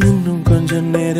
இன்னும் கொஞ்ச நேரம்